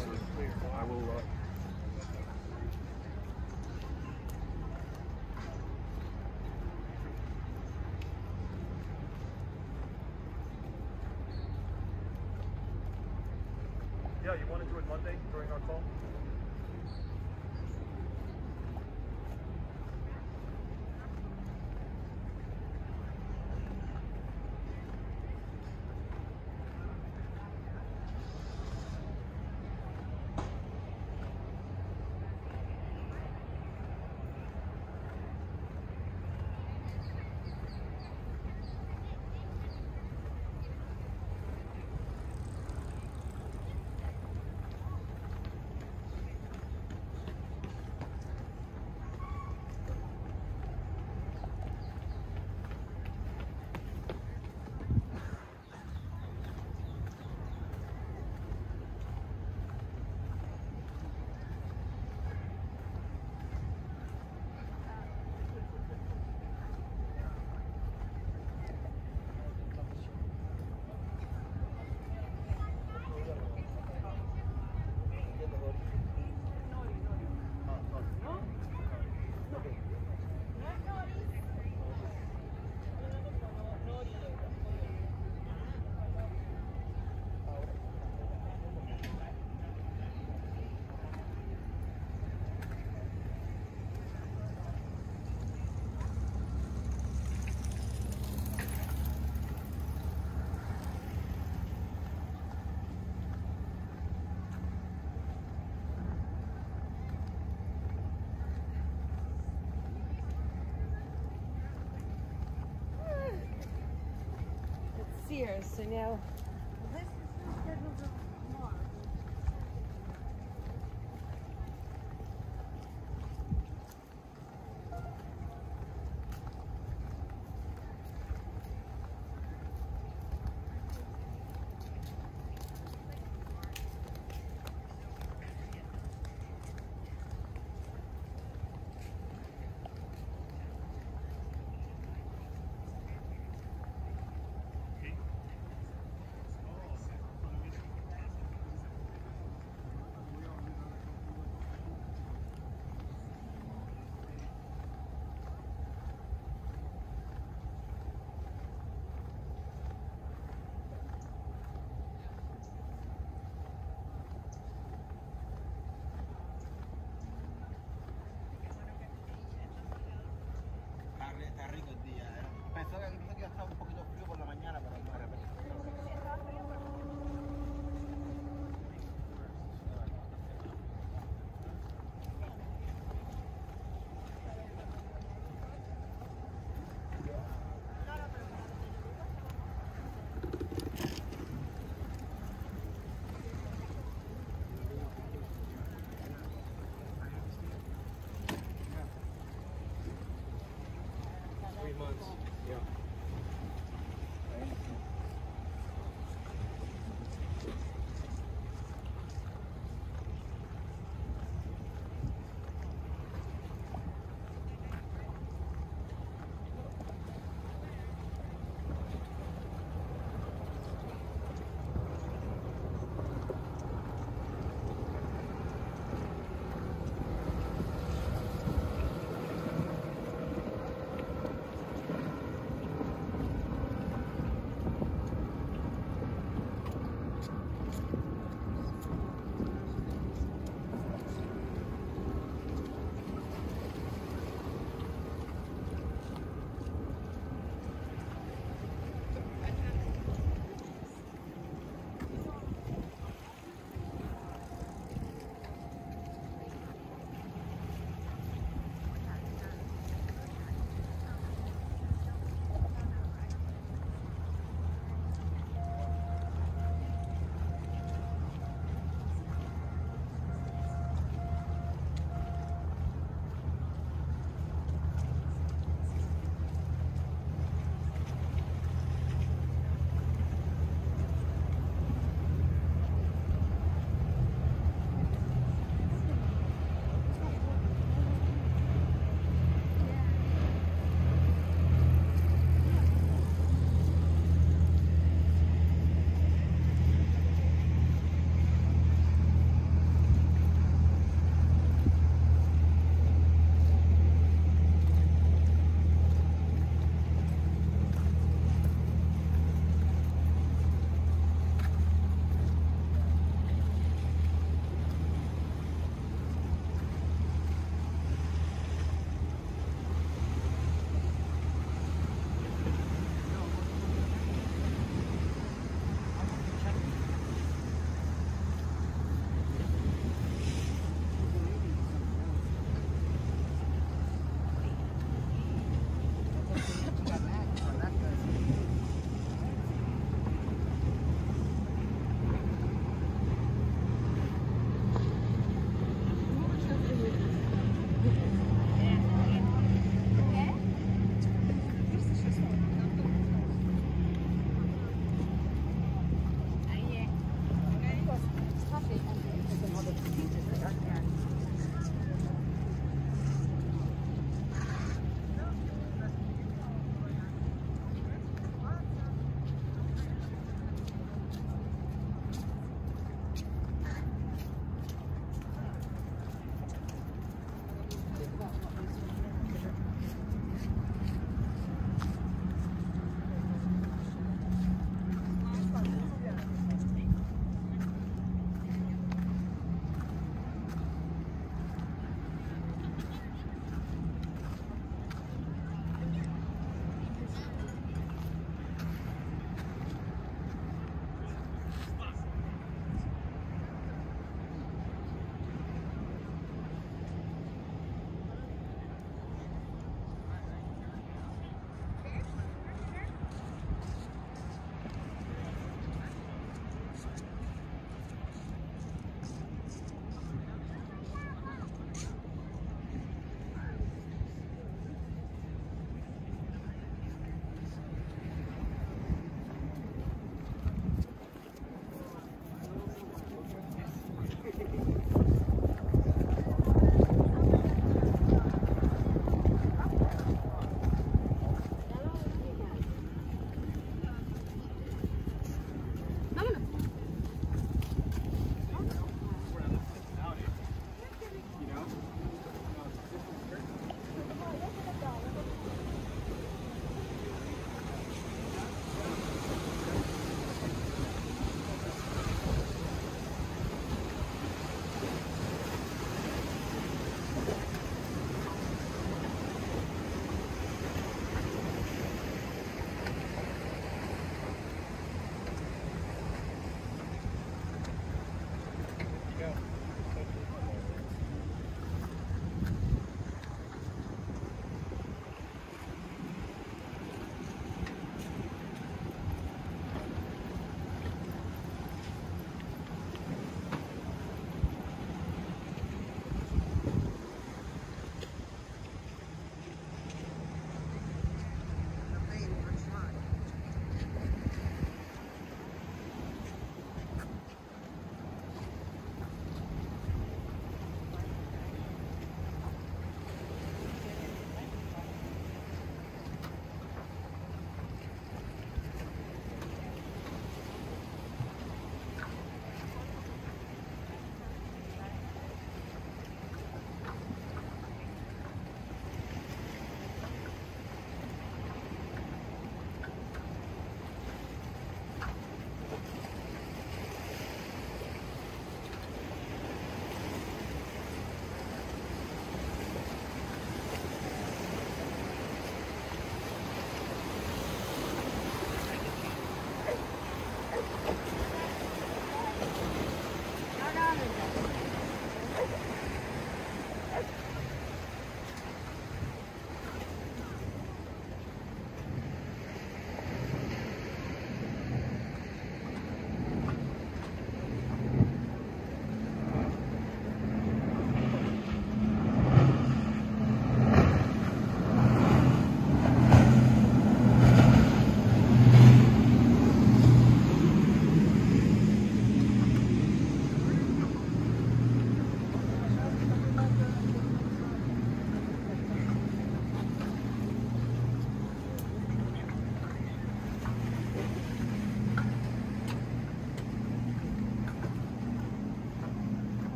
actually. I will. Uh, yeah, you want to do it Monday during our call? It's Sears, so now